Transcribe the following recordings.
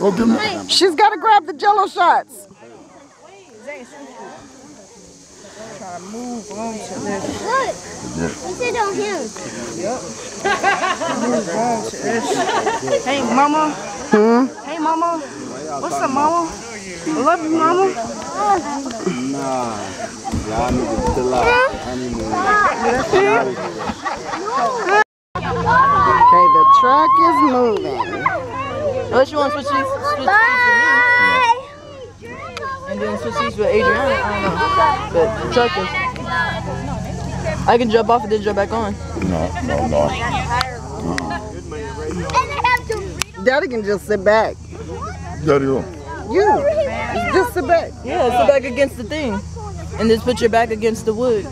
Go give me. She's got to grab the jello shots. Trying to move on to this. Look. You sit on him. Move on to this. Hey, mama. Hmm? Hey, mama. What's up, mama? I love you, mama. Nah. Y'all need to chill out. I. Okay, the truck is moving. Unless you want to switch these, switch these with me, and then switch these with Adriana. I don't know. But the truck is. I can jump off and then jump back on. No, no, no. Daddy can just sit back. Daddy, go. You, just sit back. Yeah, sit back against the thing. And just put your back against the wood.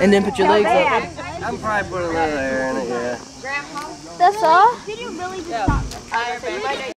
And then put your legs up. I'm probably put a little air in it, yeah. That's all? Did you really just bye-bye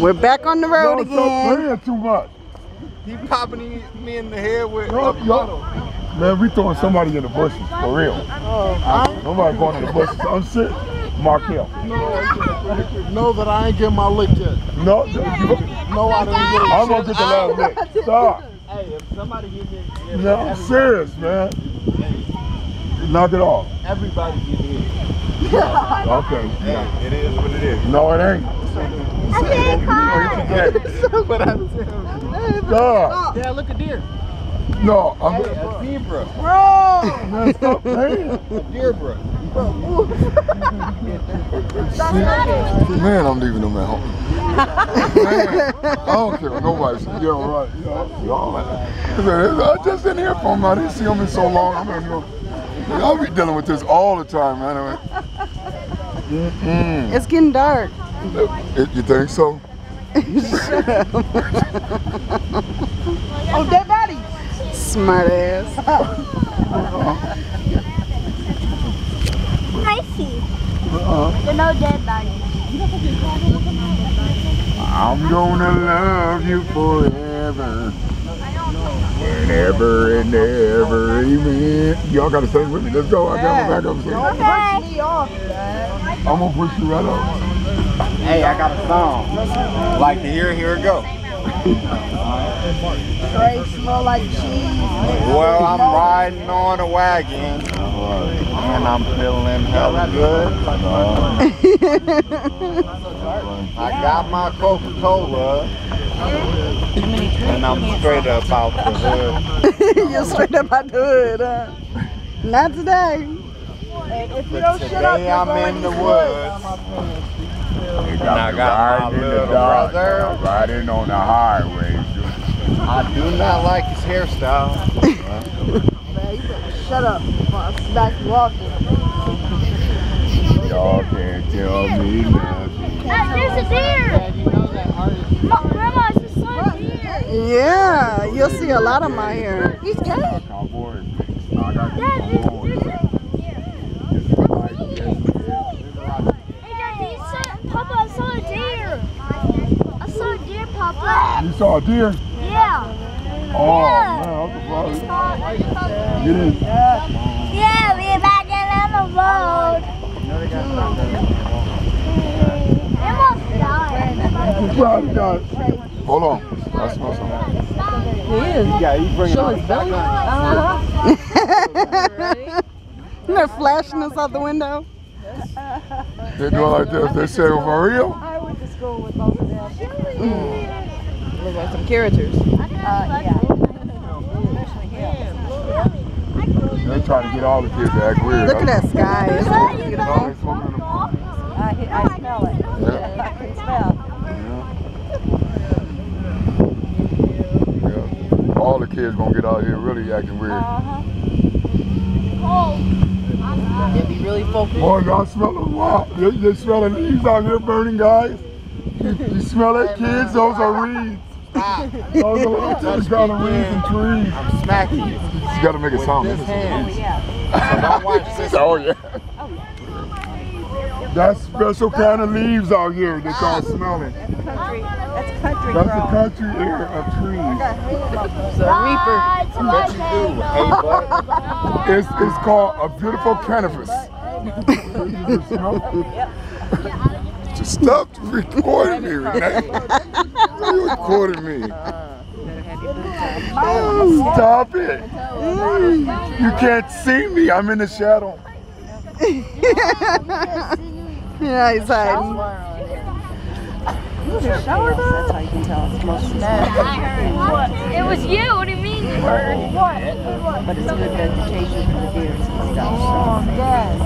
We're back on the road Y'all stop again. playing too much. He popping me in the head with Y'all, y'all, man, we throwing somebody in the bushes for real. Nobody going in the bushes. I'm sick. Markel. Know that I ain't getting my lick yet. No, you, No, I didn't get it. I'm gonna get the last lick. Stop. Hey, if somebody give me, if No, I'm serious, man. Knock it off. everybody get it. Okay. It is what it is. No, it ain't. I can't. but I tell Stop. Yeah, look at deer. No, I'm you, a zebra, Bro! man, stop playing. a deer bro. Man, I'm leaving them at home. Man, I don't care what nobody says. Yeah, right. Yeah, yeah. I just didn't hear from them. I didn't see them in so long. I'm in, I'll be dealing with this all the time, man. Mm-mm. It's getting dark. It- You think so? Oh, dead body. Smart ass. Uh-huh. I see. Uh-huh. There are no dead bodies. I'm gonna love you forever. Whenever and ever, amen. Y'all gotta sing with me. Let's go. I got my back up. singing. Push me off, I'm gonna push you right up. Hey, I got a song. Like to hear, here it go. Trey smell like cheese. Well, I'm riding on a wagon and I'm feeling hella good. I got my Coca-Cola and I'm straight up out the hood. You're straight up out the hood, huh? Not today. If you don't shut up, Today you're I'm in the to woods. And I got my little brother. Riding on the highway. I do not like his hairstyle. Shut up before I smack you off. Y'all can't tell me nothing. Dad, there's a deer. Ma- Grandma, it's a son deer. Yeah, you'll see a lot of my hair. He's gay. Cowboy. I got Dad, there's, a Hey, Dad, you said, Papa, I saw a deer. I saw a deer, Papa. You saw a deer? Yeah. Oh, Yeah. man, I'm It's Get in. Yeah, we're back in on the road. It almost died. Surprise, guys. Hold on. I smell something. Yeah, you bring Show his belly. Uh-huh. They're flashing us out the window. They do it like this. They say, "Oh, for real? I went to school with both of them. Mm. Look like some characters. Uh, They're trying to get all the kids to act weird. Look at that sky. It's so No, beautiful. they smoking in the- I, I smell it. Yeah. I can smell. Yeah. All the kids gonna get out here really acting weird. Yeah, be really focused. Boy, y'all smell the wow. You, you smell the leaves out here burning, guys. You, you smell it, kids? Those are reeds. Those are little different kind of reeds and trees. I'm smacking you. You gotta make a sound. This hand. So don't watch this. Oh yeah. That's special kind of leaves out here that y'all smelling. Country. That's country That's the grown. country air of trees. It's a reaper. I bet you do. Hey, bud. It's, it's called a beautiful cannabis. You smell it? Just stop recording me, Renee. You recording me. Stop it. You can't see me. I'm in the shadow. Yeah, he's hiding. That's how you can tell it's close to What? It was you. What do you mean? you heard? What? But it's good vegetation for the deers and stuff. Oh, yes.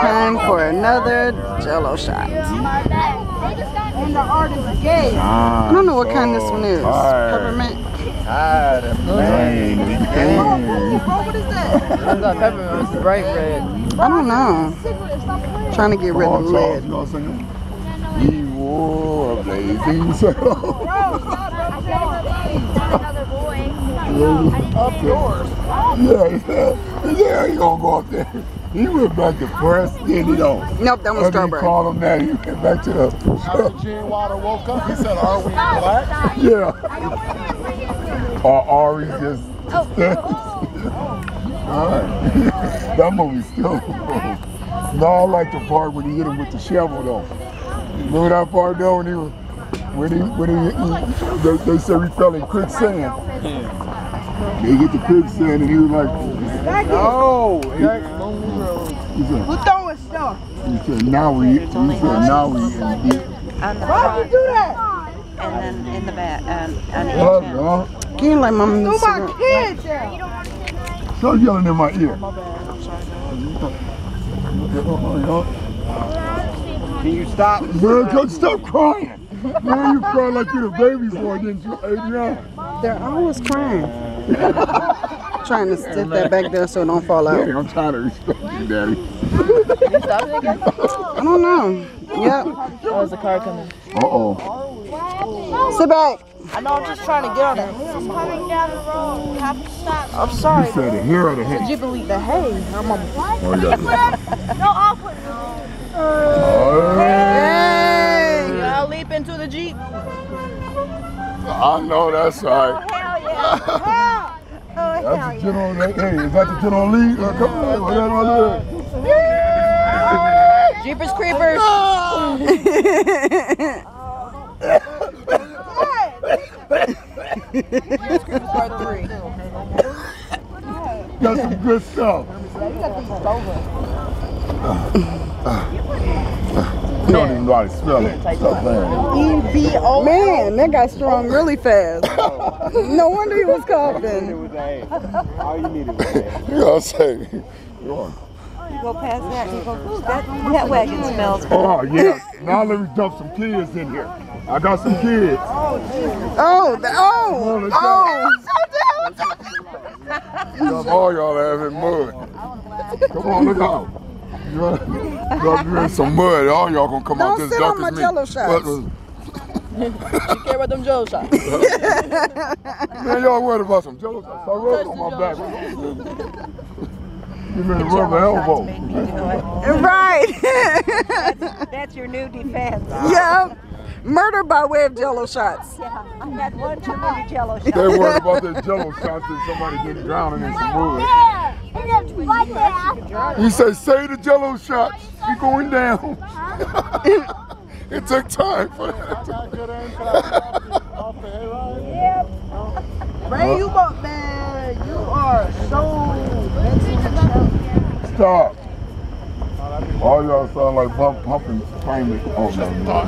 Time for another jello shot. And the artist gay. I I don't know what kind this one is. Tired. Peppermint. Tired of playing the game. I thought peppermint was bright red. I don't know. Trying to get rid of the Come on, Charles, lead. you know what I'm saying? He wore a blazing saddle. Another boy. Up yours. Yeah, he said, he said, how you gonna go up there? He went back to press, then he don't. Nope, that was After he called him that, he went back to the, After Gene Wilder woke up, he said, Are we black? yeah. Or Ari just, Oh. all right. that movie's still, no, I like the part when he hit him with the shovel though. Remember that part though, when he was, when he, when he, he they, they said he fell in quicksand. They get the quicksand and he was like, No, he said, Who throwing stuff? he said, now we, he said, now we in deep. Why'd you do that? and then in the back, um, on the Love end. you, huh? Can you let mama Oh do my kids Stop yelling in my ear. Can you stop? Man, come stop crying. Man, you cry like you're the baby boy, didn't you, Adrian? They're always crying. Trying to stick that back there so it don't fall out. Hey, I'm trying to respect you, Daddy. Stop it again? I don't know. Yep. Oh, there's a car coming. Uh-oh. Sit back. I know, I'm just trying to get on it. Coming down the road, have to stop. I'm sorry. You said the hair of the head. Jeep will eat the hay. I'm a... Oh, you got. No, I'll put it Oh, Hey. I'll leap into the Jeep. I know that's right. Hell yeah. That's the general. Hey, is that the general league? Uh, come on, what that right there? Jeepers Creepers. Jeepers Creepers part three. That's some good stuff. You don't even know how to spell it. Stop playing. Man, that got strong really fast. No wonder he was coughing. All you needed was that. You gotta say. Go on. You go past that, you go, that, that wagon smells. Oh, yeah. Now let me dump some kids in here. I got some kids. Oh, oh the, oh, oh. Dump all y'all ass in mud. Come on, look out. Y'all you in some mud. All y'all gonna come out Don't sit dark on my as me. Jello shots. You care about them Jello shots? Man, y'all worried about some jello shots. Start rubbing on my back. Give me the rubber elbow. Made me do it. Right. That's your new defense. yep. Murder by way of jello shots. Yeah, I had one too many jello shots. They worried about their jello shots and somebody getting drowning in some mud. Yeah. And then right there after. He said, say the jello shots. We going down. it took time for that. Got good aim for that off the hayride. Ray, you both, man, you are so Stop. All y'all sound like bump pumping primate. Oh no, no.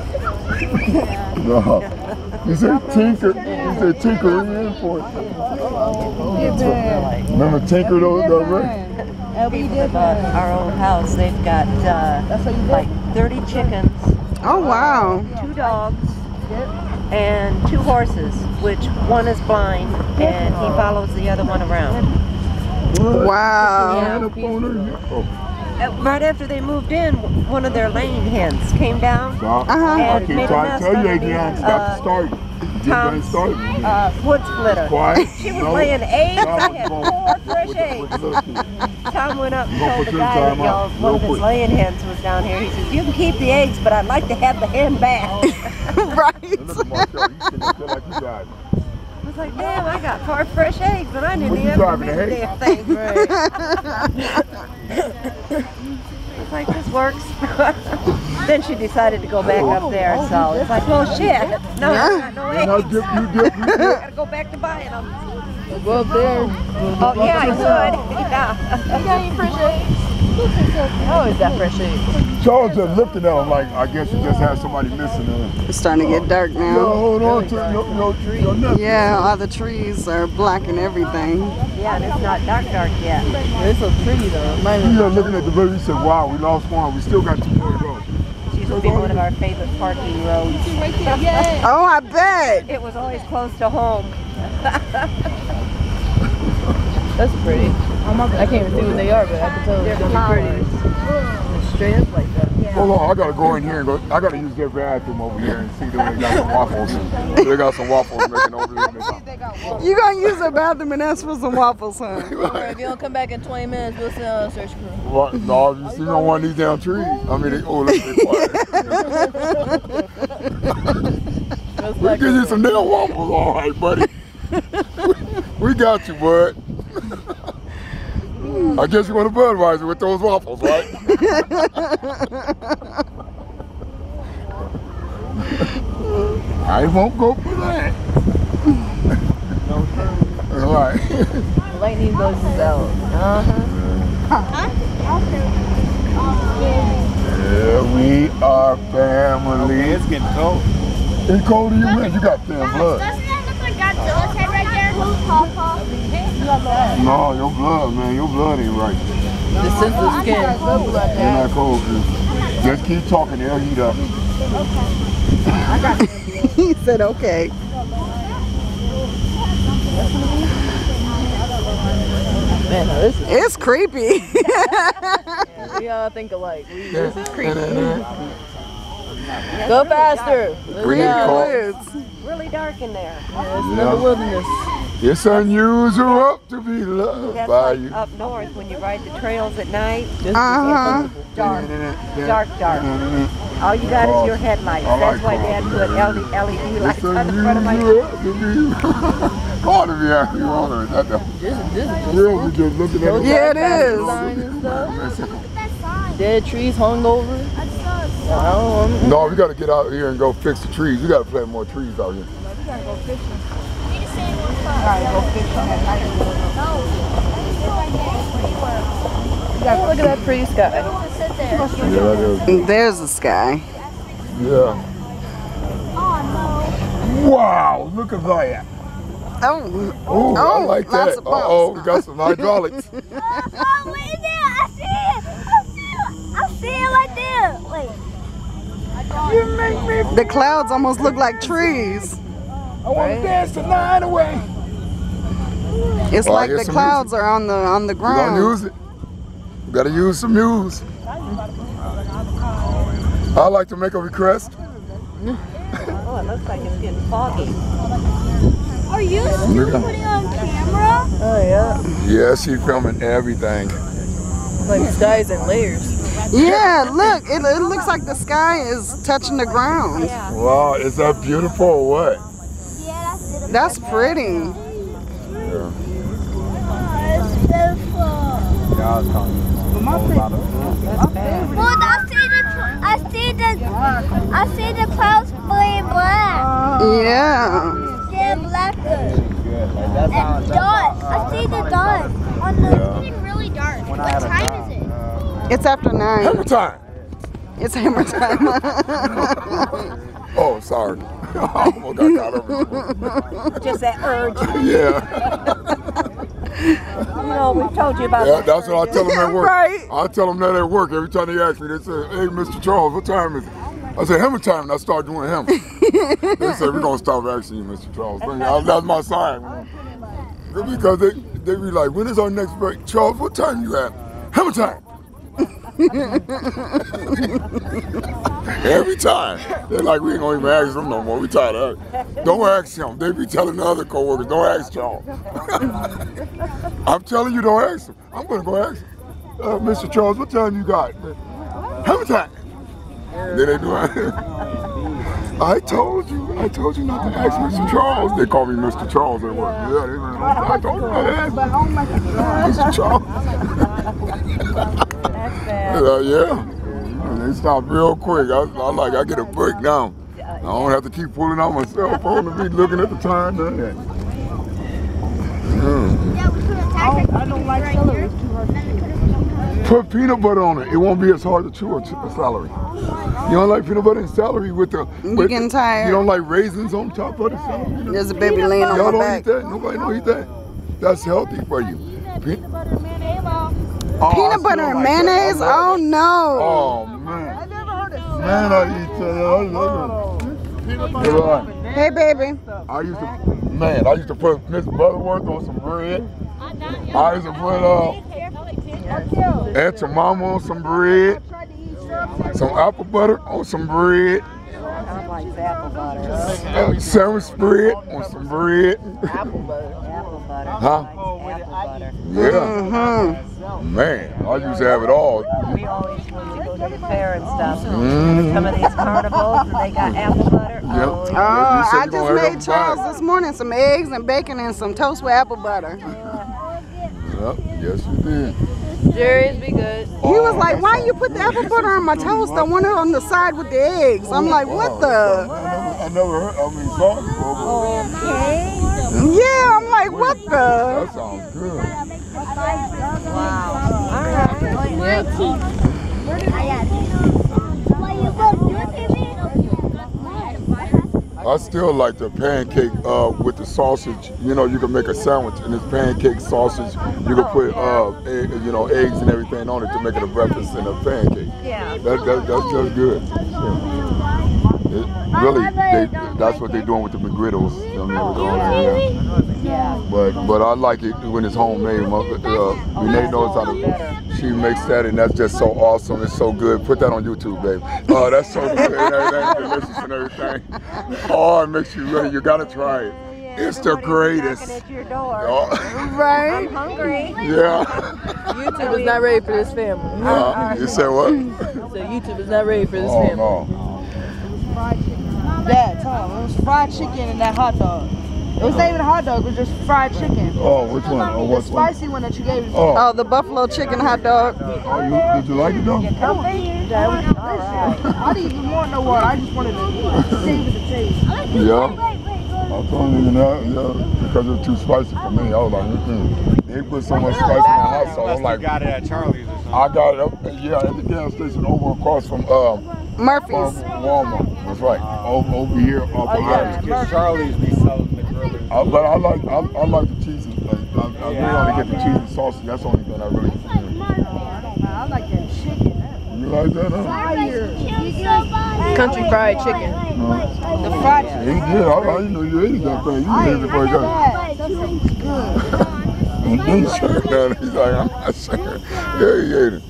no. You said tinker. You said tinker in for it. Remember tinker though, though, Ray? Uh, our old house, they've got uh, like 30 chickens, Oh, wow. two dogs, and two horses, which one is blind and he follows the other one around. Wow. Hand up on her. Oh, Uh, Right after they moved in, one of their laying hens came down, stop. Uh-huh. I And keep made a to mess tell you, underneath, Adrian, stop uh, to start. Tom's started. uh, wood splitter. Quiet. She was No. laying eggs. Stop I with had the four fresh eggs. the little kid. Tom went up and told the guy that y'all, one real of his quick. laying hens was down here. He says, you can keep the eggs, but I'd like to have the hen back. right. Was like, damn, I got four fresh eggs, but I didn't What you even driving, miss the the hay? damn thing. It's like, this works. then she decided to go back up there, oh, so oh, it's like, well, shit. No, I got no And I eggs. dip, you dip, you I dip. gotta go back to buying them. Go up there. Oh, yeah, I could. Yeah. You got any fresh eggs? Oh, is that fresh eggs? Charles just looking at him like, I guess you just had somebody missing him. It's starting to get dark Yo, now. hold on to your, your, your nephew. Yeah, all the trees are blocking everything. Yeah, and it's not dark, dark yet. It's so pretty though. Mine He just looking at the baby, he said, wow, we lost one. We still got two more to go. It used to be one of our favorite parking roads. Oh, I bet. It was always close to home. That's pretty. I can't even see what they are, but I can tell they're gonna be pretty. Straight up like that. Oh, yeah. Hold on, I gotta go in here and go. I gotta use their bathroom over here and see if they got some waffles. they got some waffles making over there. You gonna use the bathroom and ask for some waffles, huh? If you don't come back in 20 minutes, we'll send out a search crew. What? No, you see on one of these damn trees. I mean, they, oh, let's be quiet. Just we like give you some damn waffles, all right, buddy. we got you, bud. I guess you want a Budweiser with those waffles, right? I won't go for that. No All right. lightning bugs is out. Uh-huh. Huh? Yeah, we are family. It's getting cold. It's cold to you, man. You got thin blood. Doesn't that look like Godzilla's head right there? Pawpaw. No, your blood, man. Your blood ain't right. The sensitive skin. Ain't that cold, dude. Just keep talking. They'll heat up. Okay. he said, okay. Man, no, this is, It's creepy. we all think alike. We, this is creepy. Go faster. Let's go. need to call- Really dark in there. Yeah, it's another wilderness. It's unusual up to be loved That's by like you. up north when you ride the trails at night. This Uh-huh. Dark, dark, dark. All you got is your headlights. I That's why Dad put LED, LED lights on the front of my unusual up to be Part of me, I you on it. That the This, this is girls just looking at. Yeah, it is. sign and stuff. That sign. Dead trees hung over. That's so I don't know. No, we got to get out here and go fix the trees. We got to plant more trees out here. Just stay in one spot. Look at that pretty sky. Just sit there. Yeah, that is. There's the sky. Yeah. Oh Wow, look at that. Oh, Oh, I like lots that. Uh oh, we got some hydraulics. no. Oh, wait there. I see it. I see it. I see it right there. Wait. you make me. the clouds almost look like trees. I want to dance the night away. It's I like the some clouds are on the on the We gonna ground. use it. We gotta use some news. I like to make a request. Oh, it looks like it's getting foggy. Are you still Look putting on camera? Oh yeah. Yeah, she filming everything. Like skies and layers. Yeah, look, it, it looks like the sky is touching the ground. Wow, is that beautiful or what? Yeah, that's it. That's pretty. Yeah. It's beautiful. Y'all talking a whole lot of food. Look, I see the, I see the, I see the clouds being black. Yeah. They're blacker. Good. Like, that's And that's dots. I see the dots. On the, Yeah. it's getting really dark. when What time dog, is it? uh, It's after nine. Hammer time. It's hammer time. Oh, sorry. I almost got caught up. in Just that urge. Yeah. You know, we told you about yeah, that. that's what I tell them at work. Right. I tell them that at work every time they ask me. They say, "Hey, Mr. Charles, what time is it?" I say, "Hammer time," and I start doing hammer. they say, "We're gonna stop asking you, Mr. Charles." That's my sign. Because they they be like, "When is our next break, Charles? What time you have?" Hammer time. Every time. They're like, we ain't gonna even ask them no more. We tired of it. Don't ask him. They be telling the other coworkers, don't ask Charles. I'm telling you, don't ask him. I'm gonna go ask him. Uh, Mr. Charles, what time you got? How many time? Then they do it. I told you, I told you not to ask Mr. Charles. They call me Mr. Charles at work. Yeah, they I told you not to ask Mr. Charles. That's. Uh, yeah. And they stop real quick. I, I like I get a breakdown. I don't have to keep pulling out my cell phone and be looking at the time. None of. Mm. Yeah, we put a tag I don't like right celery. It's too hard to Put peanut butter on it. It won't be as hard to chew a, ch- a celery. You don't like peanut butter and celery with the. You with- getting tired? You don't like raisins on top of the celery. There's a baby laying on Y'all don't eat that. Nobody don't eat that. That's healthy for you. Pe- butter mayonnaise. Oh, Peanut butter and like mayonnaise? Oh no. Oh man. Man, I eat that. I love it. Peanut butter. know? Hey baby. I used to, man, I used to put Miss Butterworth on some bread. I used to put uh, Aunt Mama on some bread. some apple butter on some bread, Tom likes apple butter. uh, sandwich spread on some bread. Apple butter. Apple butter. Huh? Apple butter. Yeah. Mm-hmm. Man, I used to have it all. We always, when we go to the fair and stuff, some of these carnivals, and they got apple butter. Yep. Oh, Oh, yeah. You said I just made Charles buy this morning some eggs and bacon and some toast with apple butter. Yep. Yes, you did. Jerry's be good. He was like, why you put the apple butter on my toast? I want it on the side with the eggs. I'm like, what the? I never, I never heard. I mean, saw it before. Okay. Yeah, I'm like, what the? That sounds good. Wow. All right. I still like the pancake uh, with the sausage. You know, you can make a sandwich and it's pancake sausage. You can put, uh, egg, you know, eggs and everything on it to make it a breakfast and a pancake. Yeah. That, that, that's just good. Yeah. It, really, they, that's what they're doing with the McGriddles. I mean, with all that, yeah. Yeah. But but I like it when it's homemade. My- Uh, Renee knows how to. She makes that, and that's just so awesome. It's so good. Put that on YouTube, babe. Oh, that's so good and everything, delicious and everything. Oh, it makes you really. You gotta try it. It's the greatest. At your door. Oh, Right? I'm hungry. yeah. YouTube is not ready for this family. Uh, you said what? So YouTube is not ready for this Oh family. no. Dad, Tom, it was fried chicken and that hot dog. It was not even a hot dog, it was just fried chicken. Oh, which one? Oh, The what's one? spicy one that you gave me. Oh, Oh, the buffalo chicken hot dog. oh you, did you like it though? I didn't even want no water, I just wanted to savor the taste. Yeah. I told you, you know, yeah, because it was too spicy for me. I was like, mm-mm. They put so much spice in that hot sauce. I'm Must have like, got it at Charlie's or something. I got it up, yeah, at the gas station over across from um, from Murphy's. Walmart. That's right. Over, over here off of Yeah, Irish. Charlie's be selling the grillers. I, but I like I, I like the cheese. and- I, I, I really only get the cheese and sausage. That's the only thing I really. I like that chicken. You like that? Huh? Country fried chicken. The fried chicken. He did. I, I didn't know you ate that thing. You ate it before you got. And then he shut down. He's like, I'm not sure. Yeah, he ate it.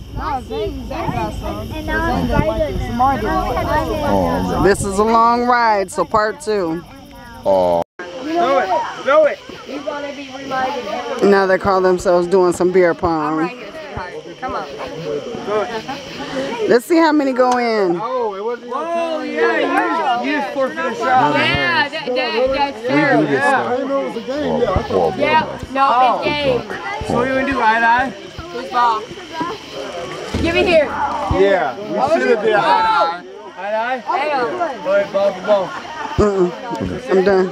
Oh. This is a long ride, so part two. Oh. Now they call themselves doing some beer pong. Come on. Let's see how many go in. Oh yeah, that, that, that's true. I didn't know it was a game. Oh, yeah, I oh, thought. Yeah, no, it's oh. game. So what you gonna do, eye to eye? Who's ball? Give it here. Yeah, we should have did eye Eye to eye? Hang on. Go ahead, ball for ball. Mm-mm. I'm done.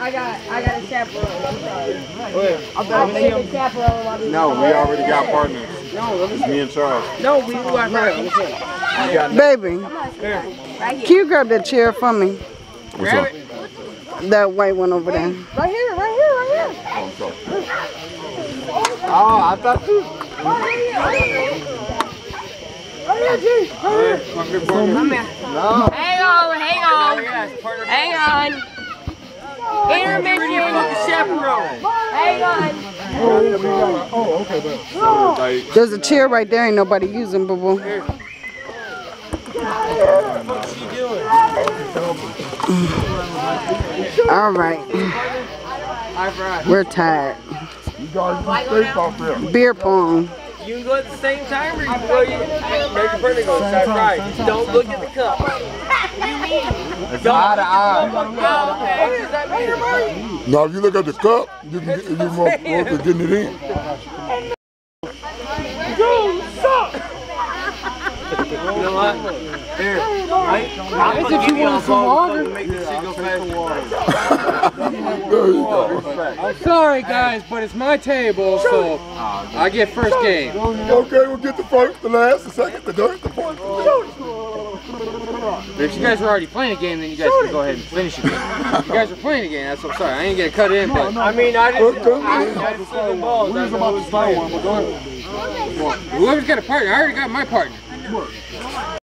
I got, I got a chaperone. I'm sorry. Go ahead. I'll take a chaperone No, we already got partners. No, let me and Charles. No, we got right. Baby, right here. can you grab that chair for me? What's up? That white one over there. Right here, right here, right here. Oh, what's up? Oh, I thought you. Hang on, hang on. Hang on. Intermission. Hang on. Oh, okay, but. There's a chair right there. Ain't nobody using, boo boo. Mm. All right. We're tired. You guys just stay out there. Beer pong. You can go at the same time or you can go, you, make your partner. Don't look at the cup. It's eye to eye. What does that mean? Now, if you look at the cup, you can get, you more more to getting it in. You know what? Here. I, I'm gonna give you a ball to make this shit go faster. There you go. I'm sorry guys, but it's my table, so I get first game. Okay, we'll get the first, the last, the second, the third, the fourth. If you guys were already playing a game, then you guys can go ahead and finish it. If you guys were playing a game, that's I'm sorry. I ain't gonna cut in, but I mean, I just, I, I just see the balls. We was about to start one, but go ahead. Whoever's got a partner, I already got my partner.